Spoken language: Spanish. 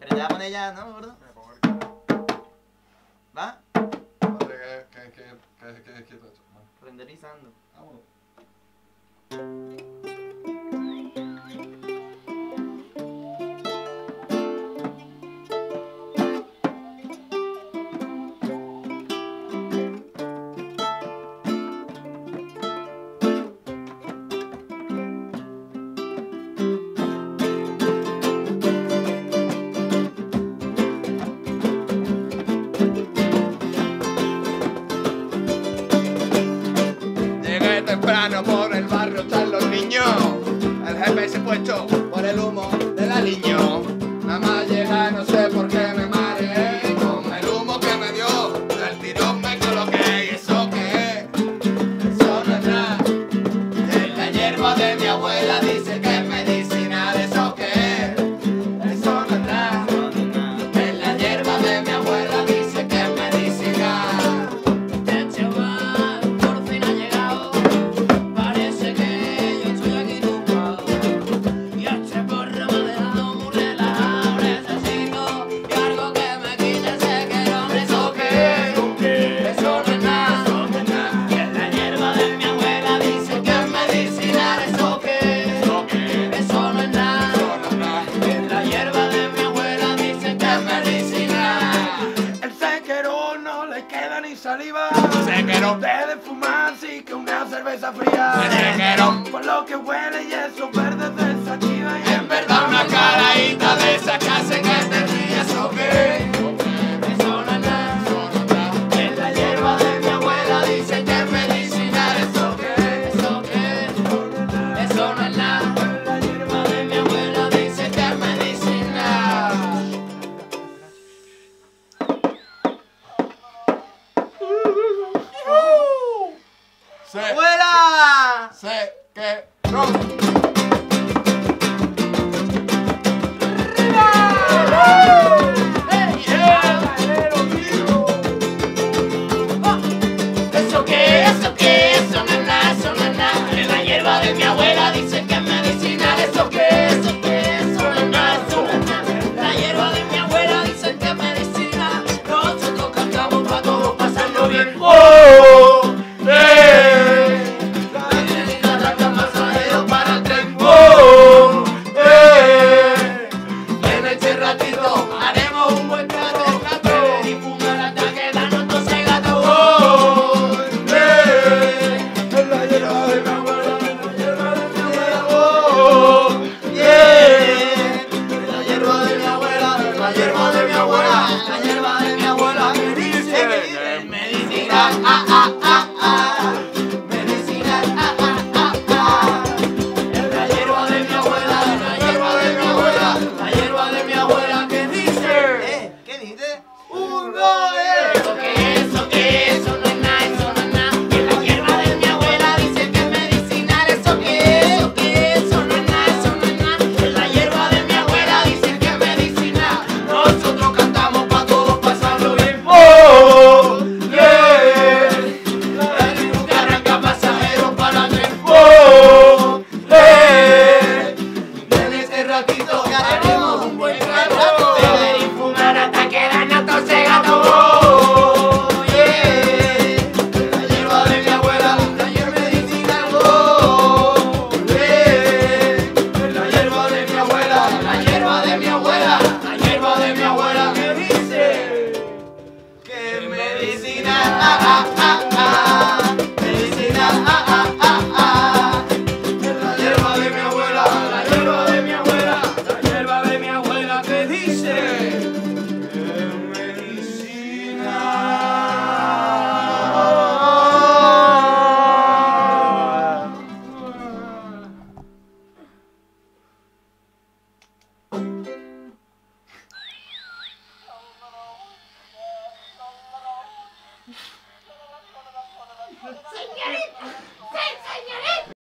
Pero ya pone ya, ¿no, gordo? ¿Va? Vale, que, que, que, que, que, temprano por el barrio están los niños. El GPS puesto por el humo de la niña. Sequero Deje de fumar, así que una cerveza fría. Sequero Por lo que huele y eso verde desactiva Y en verdad una caraíta de know what ah, ah, ah.